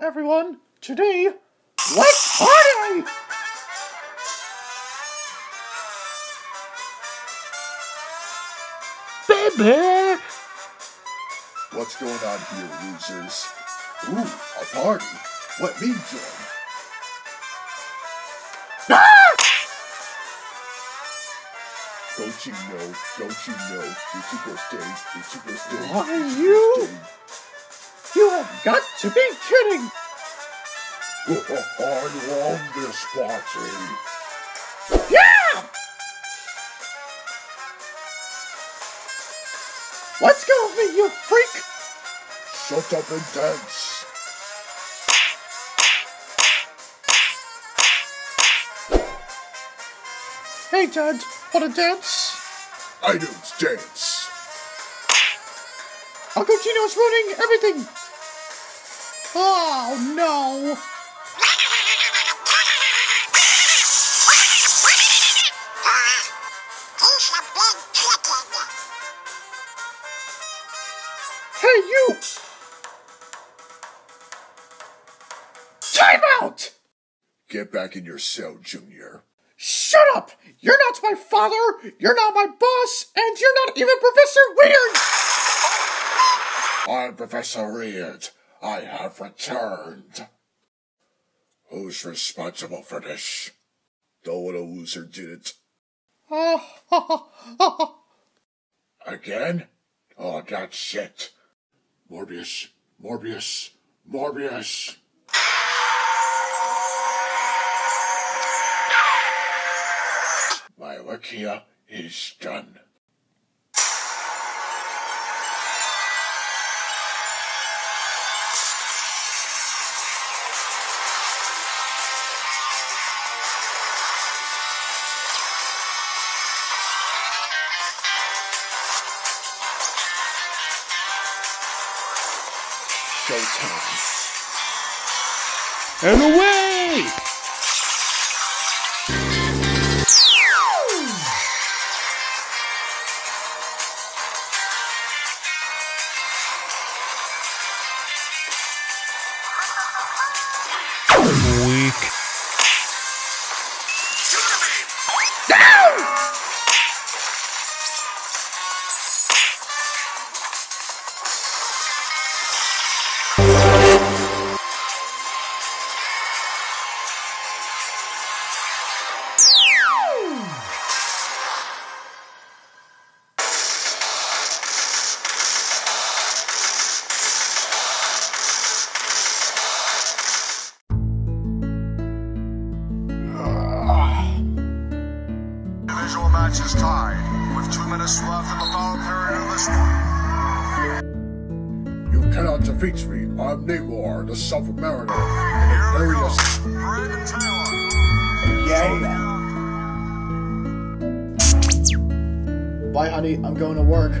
Konnichiwa, everyone. Today, let's party! Baby! What's going on here, losers? Ooh, a party. Let me join. Ah! Don't you know? Don't you know? Ichigo stay. Ichigo stay. Why, you? stay. You have got to be kidding! I love this party. Eh? Yeah! Let's go with me, you freak! Shut up and dance. Hey, Dad, wanna dance? I don't dance. Uncle Gino's ruining everything! Oh, no! In Junior. Shut up! You're not my father, you're not my boss, and you're not even Professor Weird! I'm Professor Weird. I have returned. Who's responsible for this? Want a loser did it. Oh. Again? Oh, that's shit. Morbius, Morbius, Morbius. My work here is done. Showtime. And away! Bye, honey, I'm going to work.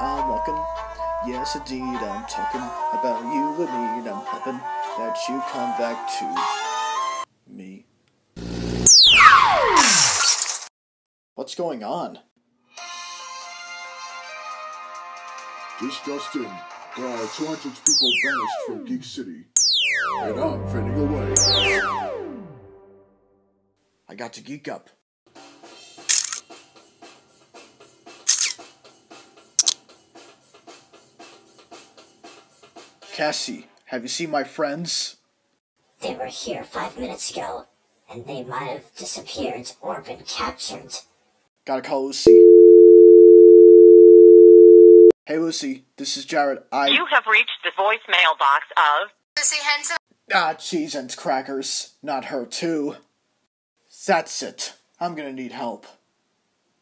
I'm walking. Yes, indeed, I'm talking about you and me, and I'm hoping that you come back to me. What's going on? There are 200 people vanished from Geek City. And I'm fading away. I got to geek up. Cassie, have you seen my friends? They were here five minutes ago, and they might have disappeared or been captured. Gotta call Lucy. Hey Lucy, this is Jared. I You have reached the voicemail box of ah cheese and crackers. Not her too. That's it. I'm gonna need help.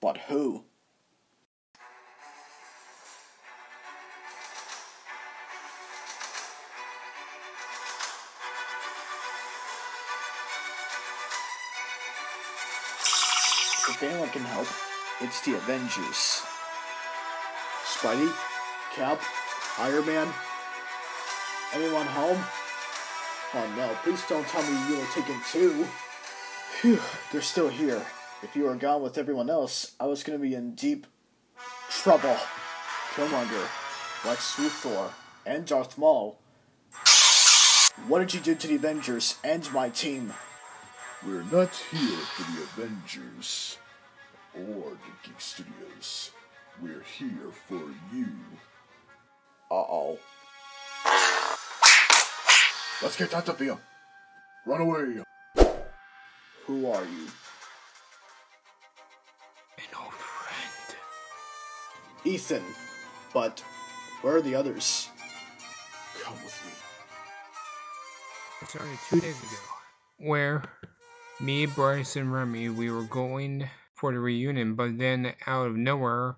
But who? If anyone can help, it's the Avengers. Spidey, Cap, Iron Man. Anyone home? Oh no, please don't tell me you were taken too. Phew, they're still here. If you were gone with everyone else, I was gonna be in deep trouble. Killmonger, Lex Luthor, and Darth Maul. What did you do to the Avengers and my team? We're not here for the Avengers or the Geek Studios. We're here for you. Uh-oh. Let's get out of here. Run away. Who are you? An old friend. Ethan. But where are the others? Come with me. It started two days ago. Where me, Bryce, and Remy, we were going for the reunion, but then out of nowhere,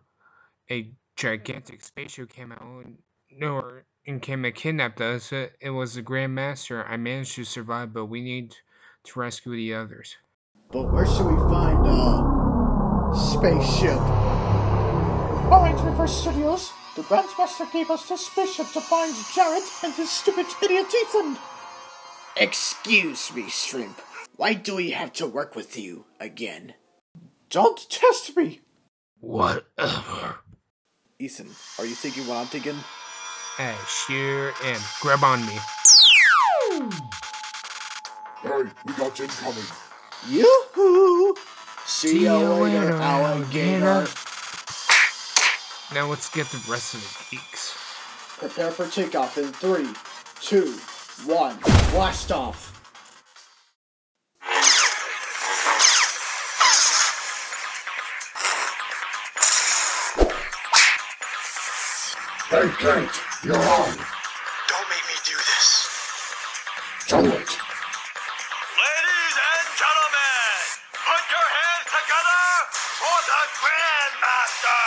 a gigantic spaceship came out of nowhere and came and kidnapped us. It it was the Grandmaster. I managed to survive, but we need to rescue the others. But where should we find, uh, spaceship? Alright, Reverse Studios. The Grandmaster gave us this spaceship to find Jared and his stupid idiot Ethan. Excuse me, Shrimp. Why do we have to work with you again? Don't test me. Whatever. Ethan, are you thinking what I'm thinking? I sure am. Grab on me. Hey, we got incoming. Yoo-hoo! See, See you you later, later, alligator. alligator. Now let's get the rest of the geeks. Prepare for takeoff in three, two, one. Blast off! Hey, Kate, you're on. Don't make me do this. Do it. Ladies and gentlemen, put your hands together for the Grandmaster!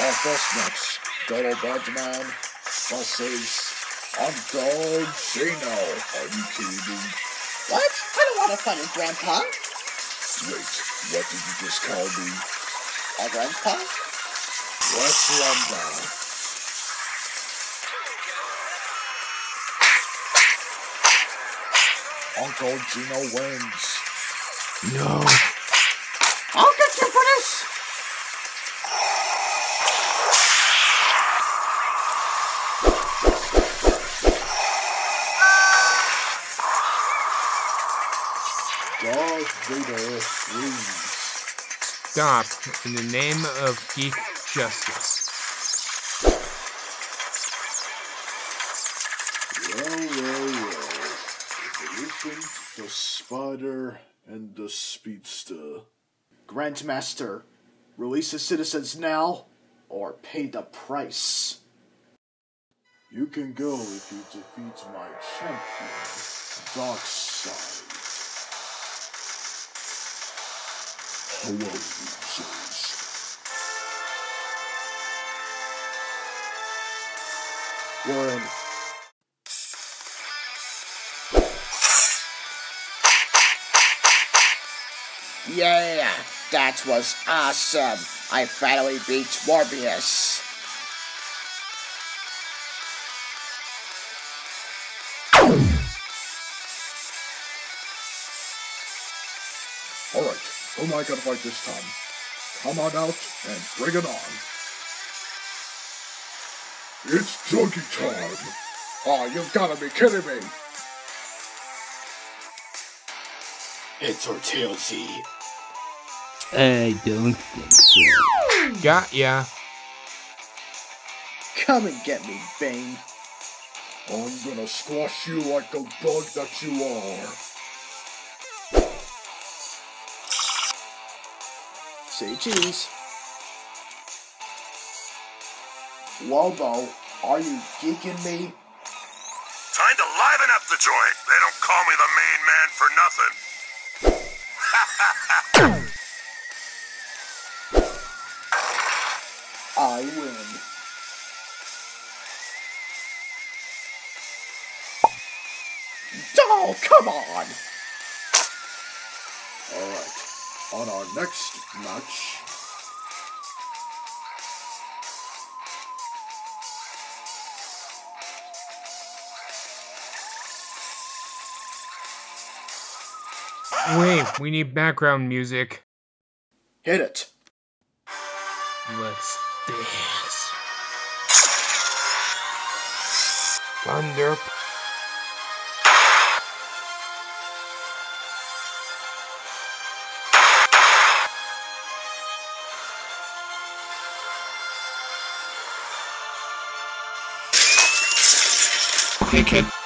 Our first match, Donald Badman versus Uncle Gino. Are you kidding me? What? I don't want to fight a grandpa. Wait, what did you just call me? A grandpa? Let's run down. Uncle Gino wins. No. I'll get you for this. Stop in the name of geek justice. Well, well, well. It isn't the Spider and the Speedster. Grandmaster, release the citizens now, or pay the price. You can go if you defeat my champion, Darkseid. Hello, Yeah, that was awesome. I finally beat Morbius. Alright, who am I gonna fight this time? Come on out and bring it on. It's junkie time! Oh, you've gotta be kidding me! It's Ortilzi. I don't think so. Got ya. Come and get me, Bane. I'm gonna squash you like the bug that you are. Say cheese. Lobo, are you geeking me? Time to liven up the joint. They don't call me the main man for nothing. I win. Oh, come on! Alright, on our next match. Wait, we need background music. Hit it. Let's dance. Thunder. Kick it.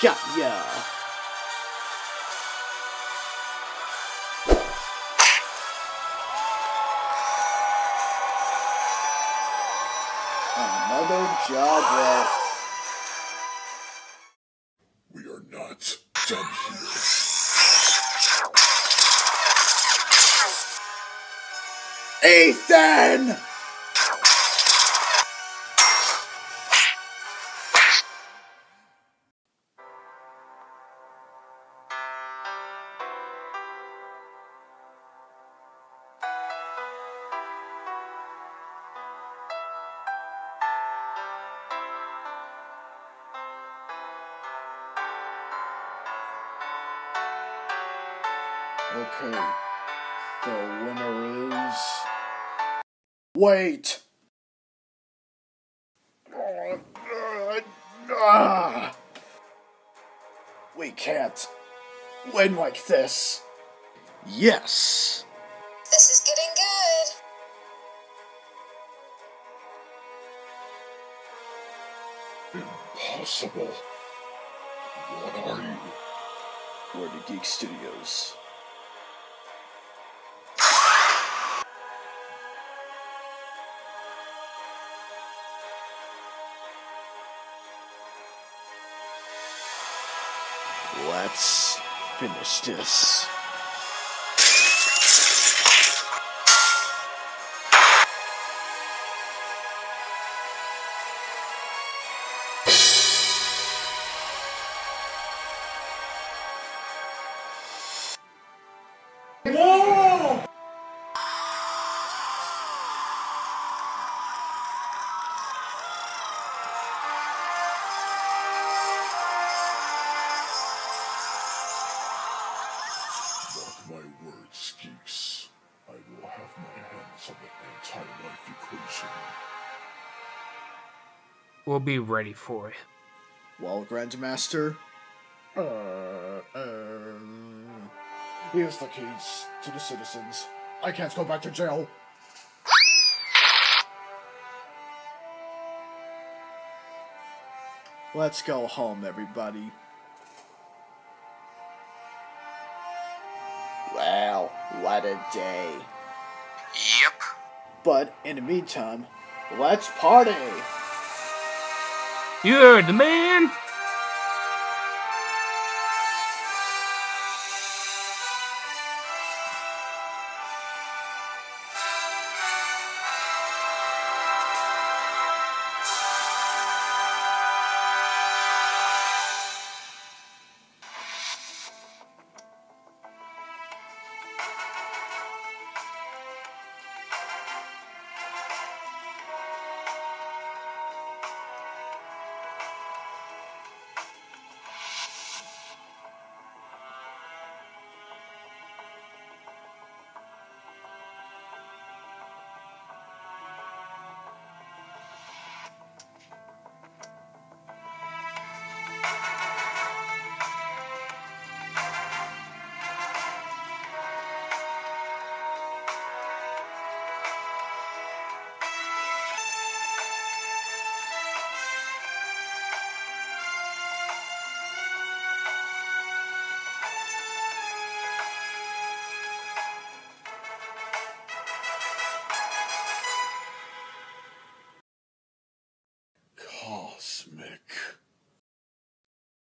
Got ya. Another job well. We are not done here. Ethan! Okay. The winner is. Wait! We can't win like this. Yes! This is getting good. Impossible. What are you? We're the Geek Studios. Let's finish this. Anti-life. We'll be ready for it. Well, Grandmaster, Uh, um, here's the keys to the citizens. I can't go back to jail. let's go home, everybody. Well, what a day. Yep. But in the meantime, let's party! You're the man!